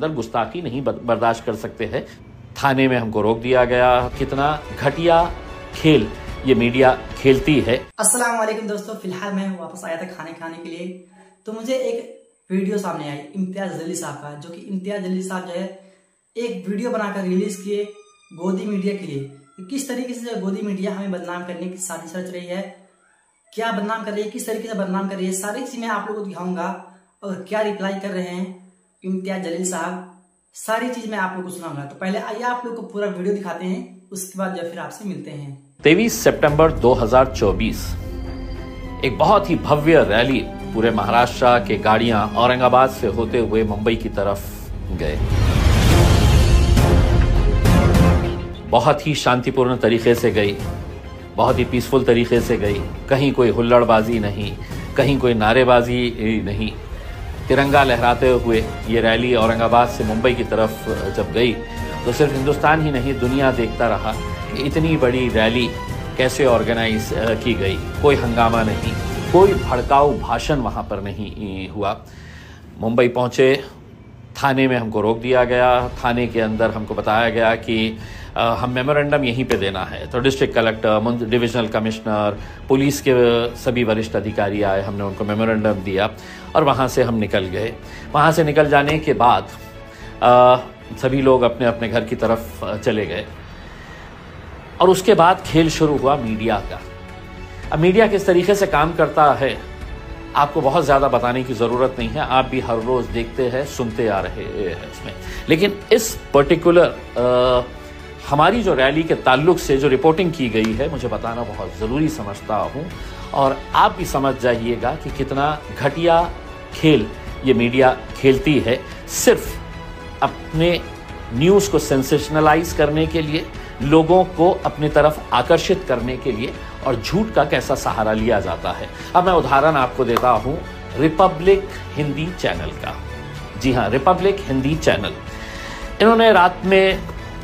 अंदर गुस्ताखी नहीं बर्दाश्त कर सकते हैं। थाने में हमको रोक दिया गया। कितना घटिया खेल ये मीडिया खेलती है। अस्सलाम वालेकुम दोस्तों, फ़िलहाल मैं वापस आया था खाने खाने के लिए। तो मुझे एक वीडियो सामने आई, इम्तियाज़ जली साहब का, जो कि इम्तियाज़ जली साहब जो है, एक वीडियो बनाकर रिलीज़ किए गोदी मीडिया के लिए। किस तरीके से गोदी मीडिया हमें बदनाम करने की साजिश रच रही है, क्या बदनाम कर रही है, किस तरीके से बदनाम कर रही है, सारी चीज़ मैं आप लोगों को दिखाऊँगा और क्या रिप्लाई कर रहे हैं। इम्तियाज़ जलील साहब, सारी चीज़ मैं आप लोग को सुनाऊँगा। तो पहले आइए आप लोग को पूरा वीडियो दिखाते हैं, उसके बाद जो फिर आपसे मिलते हैं। 23 सितंबर 2024 एक बहुत ही भव्य रैली पूरे महाराष्ट्र के गाड़ियाँ औरंगाबाद से होते हुए मुंबई की तरफ़ गए। बहुत ही शांतिपूर्ण तरीके से गई, बहुत ही पीसफुल तरीके से गई। कहीं कोई हुल्लड़बाजी नहीं, कहीं कोई नारेबाजी नहीं। तिरंगा लहराते हुए ये रैली औरंगाबाद से मुंबई की तरफ़ जब गई तो सिर्फ़ हिंदुस्तान ही नहीं, दुनिया देखता रहा इतनी बड़ी रैली कैसे ऑर्गेनाइज की गई। कोई हंगामा नहीं, कोई भड़काऊ भाषण वहाँ पर नहीं हुआ। मुंबई पहुँचे थाने में हमको रोक दिया गया थाने के अंदर हमको बताया गया कि अ, हम मेमोरेंडम यहीं पे देना है। तो district collector divisional commissioner police के सभी वरिष्ठ अधिकारी आए हमने उनको मेमोरेंडम दिया और वहाँ से हम निकल गए। वहाँ से निकल जाने के बाद अ, सभी लोग अपने अपने घर की तरफ़ चले गए। और उसके बाद खेल शुरू हुआ मीडिया का। अब मीडिया किस तरीके से काम करता है? आपको बहुत ज़्यादा बताने की ज़रूरत नहीं है। आप भी हर रोज़ देखते हैं, सुनते आ रहे हैं उसमें लेकिन इस पर्टिकुलर हमारी जो रैली के ताल्लुक से जो रिपोर्टिंग की गई है, मुझे बताना बहुत ज़रूरी समझता हूँ। और आप भी समझ जाइएगा कि कितना घटिया खेल ये मीडिया खेलती है। सिर्फ़ अपने न्यूज़ को सेंसेशनलाइज करने के लिए, लोगों को अपनी तरफ़ आकर्षित करने के लिए और झूठ का कैसा सहारा लिया जाता है। अब मैं उदाहरण आपको देता हूँ रिपब्लिक हिंदी चैनल का। जी हाँ रिपब्लिक हिंदी चैनल। इन्होंने रात में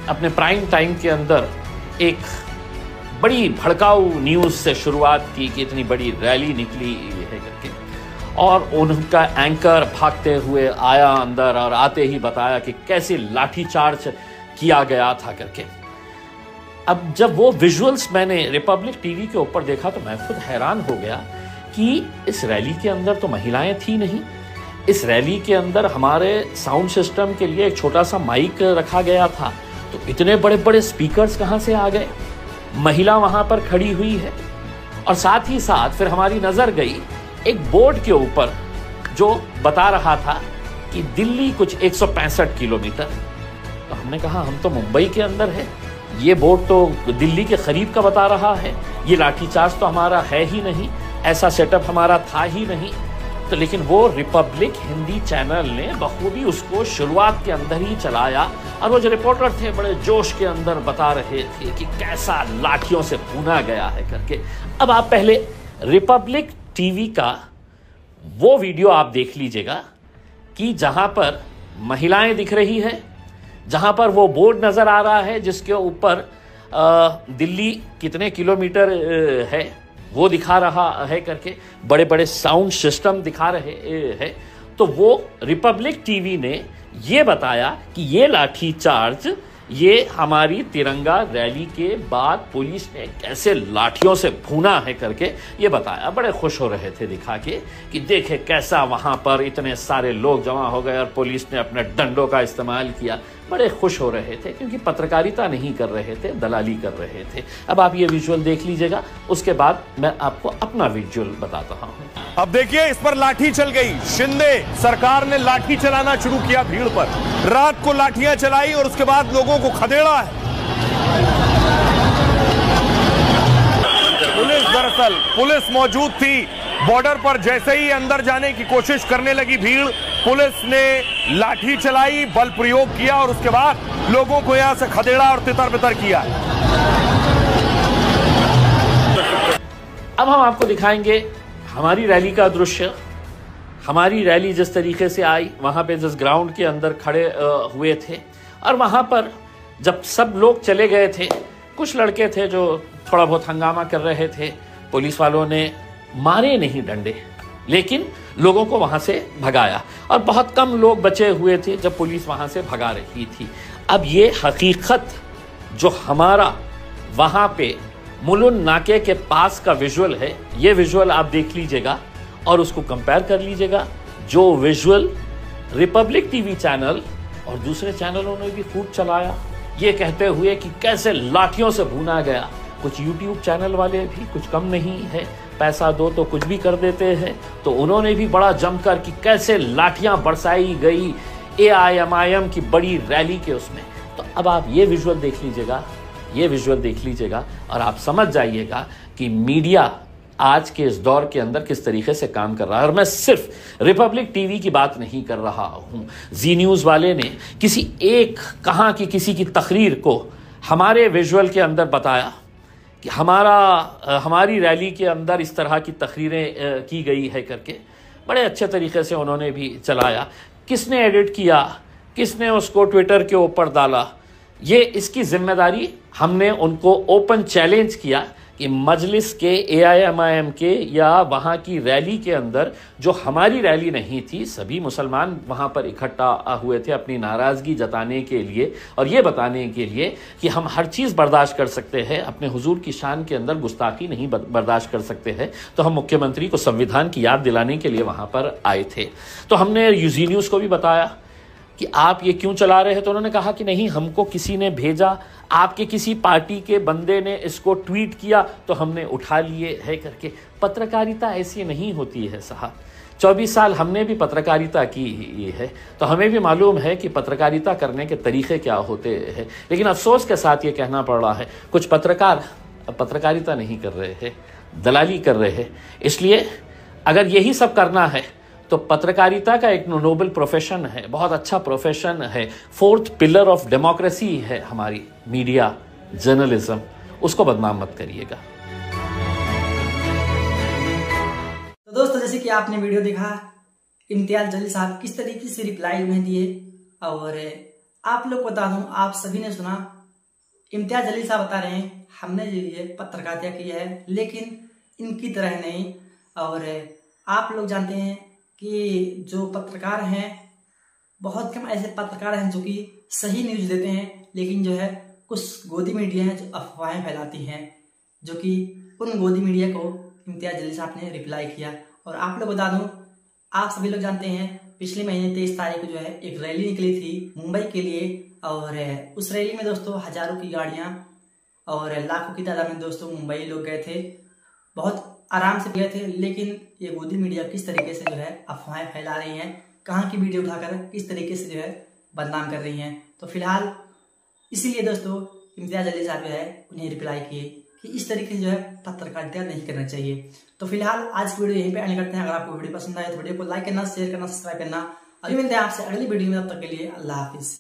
अपने प्राइम टाइम के अंदर एक बड़ी भड़काऊ न्यूज़ से शुरुआत की कि इतनी बड़ी रैली निकली है करके। और उनका एंकर भागते हुए आया अंदर और आते ही बताया कि कैसे लाठीचार्ज किया गया था करके। अब जब वो विजुअल्स मैंने रिपब्लिक टीवी के ऊपर देखा तो मैं खुद हैरान हो गया कि इस रैली के अंदर तो महिलाएँ थी नहीं। इस रैली के अंदर हमारे साउंड सिस्टम के लिए एक छोटा सा माइक रखा गया था। तो इतने बड़े बड़े स्पीकर्स कहाँ से आ गए? महिला वहाँ पर खड़ी हुई है। और साथ ही साथ फिर हमारी नज़र गई एक बोर्ड के ऊपर जो बता रहा था कि दिल्ली कुछ 165 किलोमीटर। तो हमने कहा, हम तो मुंबई के अंदर है। ये बोर्ड तो दिल्ली के करीब का बता रहा है। ये लाठीचार्ज तो हमारा है ही नहीं, ऐसा सेटअप हमारा था ही नहीं। तो लेकिन वो रिपब्लिक हिंदी चैनल ने बखूबी उसको शुरुआत के अंदर ही चलाया और वो जो रिपोर्टर थे, बड़े जोश के अंदर बता रहे थे कि कैसा लाठियों से भूना गया है करके। अब आप पहले रिपब्लिक टीवी का वो वीडियो आप देख लीजिएगा कि जहाँ पर महिलाएँ दिख रही है जहाँ पर वो बोर्ड नज़र आ रहा है, जिसके ऊपर दिल्ली कितने किलोमीटर है, वो दिखा रहा है करके बड़े बड़े साउंड सिस्टम दिखा रहे है। तो वो रिपब्लिक टीवी ने ये बताया कि ये लाठी चार्ज, ये हमारी तिरंगा रैली के बाद पुलिस ने कैसे लाठियों से भूना है करके ये बताया। बड़े खुश हो रहे थे दिखा के कि देखे कैसा वहाँ पर इतने सारे लोग जमा हो गए और पुलिस ने अपने डंडों का इस्तेमाल किया। बड़े खुश हो रहे थे, क्योंकि पत्रकारिता नहीं कर रहे थे, दलाली कर रहे थे। अब आप ये विजुअल देख लीजिएगा, उसके बाद मैं आपको अपना विजुअल बताता हूँ। अब देखिए, इस पर लाठी चल गई। शिंदे, सरकार ने लाठी चलाना शुरू किया भीड़ पर। रात को लाठियाँ चलाई और उसके बाद लोगों को खदेड़ा है। पुलिस दरअसल, पुलिस मौजूद थी। बॉर्डर पर जैसे ही अंदर जाने की कोशिश करने लगी भीड़, पुलिस ने लाठी चलाई, बल प्रयोग किया और उसके बाद लोगों को यहाँ से खदेड़ा और तितर बितर किया। अब हम आपको दिखाएँगे हमारी रैली का दृश्य। हमारी रैली जिस तरीके से आई, वहाँ पे जिस ग्राउंड के अंदर खड़े हुए थे और वहाँ पर जब सब लोग चले गए थे, कुछ लड़के थे जो थोड़ा बहुत हंगामा कर रहे थे। पुलिस वालों ने मारे नहीं डंडे लेकिन लोगों को वहाँ से भगाया। और बहुत कम लोग बचे हुए थे जब पुलिस वहाँ से भगा रही थी। अब ये हकीकत जो हमारा वहाँ पे मुलुन नाके के पास का विजुअल है, ये विजुअल आप देख लीजिएगा और उसको कंपेयर कर लीजिएगा। जो विजुअल रिपब्लिक टीवी चैनल और दूसरे चैनलों ने भी खूब चलाया। ये कहते हुए कि कैसे लाठियों से भूना गया। कुछ यूट्यूब चैनल वाले भी कुछ कम नहीं है। पैसा दो तो कुछ भी कर देते हैं। तो उन्होंने भी बड़ा जमकर कि कैसे लाठियाँ बरसाई गई ए आई एम आई एम की बड़ी रैली के उसमें। तो अब आप ये विजुअल देख लीजिएगा, ये विजुअल देख लीजिएगा और आप समझ जाइएगा कि मीडिया आज के इस दौर के अंदर किस तरीके से काम कर रहा है। और मैं सिर्फ़ रिपब्लिक टीवी की बात नहीं कर रहा हूँ। जी न्यूज़ वाले ने किसी एक कहाँ की किसी की तकरीर को हमारे विजुअल के अंदर बताया। कि हमारा हमारी रैली के अंदर इस तरह की तकरीरें की गई है करके। बड़े अच्छे तरीके से उन्होंने भी चलाया। किसने एडिट किया? किसने उसको ट्विटर के ऊपर डाला? ये इसकी ज़िम्मेदारी हमने उनको ओपन चैलेंज किया। कि मजलिस के ए आई एम आई एम के या वहाँ की रैली के अंदर जो हमारी रैली नहीं थी, सभी मुसलमान वहाँ पर इकट्ठा हुए थे अपनी नाराज़गी जताने के लिए और ये बताने के लिए कि हम हर चीज़ बर्दाश्त कर सकते हैं, अपने हुजूर की शान के अंदर गुस्ताखी नहीं बर्दाश्त कर सकते हैं। तो हम मुख्यमंत्री को संविधान की याद दिलाने के लिए वहाँ पर आए थे। तो हमने यूजी न्यूज़ को भी बताया कि आप ये क्यों चला रहे हैं? तो उन्होंने कहा कि नहीं, हमको किसी ने भेजा, आपके किसी पार्टी के बंदे ने इसको ट्वीट किया तो हमने उठा लिए है करके। पत्रकारिता ऐसी नहीं होती है साहब। चौबीस साल हमने भी पत्रकारिता की है तो हमें भी मालूम है कि पत्रकारिता करने के तरीके क्या होते हैं। लेकिन अफसोस के साथ ये कहना पड़ रहा है, कुछ पत्रकार पत्रकारिता नहीं कर रहे हैं, दलाली कर रहे हैं। इसलिए अगर यही सब करना है तो पत्रकारिता का एक नोबल प्रोफेशन है, बहुत अच्छा प्रोफेशन है। फोर्थ पिलर ऑफ़ डेमोक्रेसी है हमारी मीडिया जर्नलिज्म उसको बदनाम मत करिएगा। तो दोस्तों, जैसे कि आपने वीडियो देखा, इम्तियाज़ जली साहब किस तरीके से रिप्लाई उन्हें दिए, और आप लोग बता दूँ, आप सभी ने सुना, इम्तियाज़ जली साहब बता रहे हैं, हमने ये पत्रकारिता की है, लेकिन इनकी तरह नहीं, और आप लोग जानते हैं कि जो पत्रकार हैं, बहुत कम ऐसे पत्रकार हैं जो कि सही न्यूज़ देते हैं, लेकिन जो है कुछ गोदी मीडिया है जो अफवाहें फैलाती हैं, जो कि उन गोदी मीडिया को इम्तियाज़ जली साहब ने रिप्लाई किया। और आप लोग बता दूँ, आप सभी लोग जानते हैं, पिछले महीने तेईस तारीख को जो है एक रैली निकली थी मुंबई के लिए, और उस रैली में दोस्तों हज़ारों की गाड़ियाँ और लाखों की तादाद में दोस्तों मुंबई लोग गए थे। बहुत आराम से गए थे, लेकिन ये गोदी मीडिया किस तरीके से जो है अफवाहें फैला रही हैं, कहाँ की वीडियो उठाकर किस तरीके से जो है बदनाम कर रही हैं। तो फ़िलहाल इसीलिए दोस्तों, इम्तियाज़ अली साहब जो है, उन्हें रिप्लाई किए कि इस तरीके से जो है पत्रकारिता नहीं करना चाहिए। तो फ़िलहाल आज की वीडियो यहीं पे एंड करते हैं। अगर आपको वीडियो पसंद आए तो वीडियो को लाइक करना शेयर करना सब्सक्राइब करना। अभी मिलते हैं आपसे अगली वीडियो में, तब तक के लिए अल्लाह हाफिज़।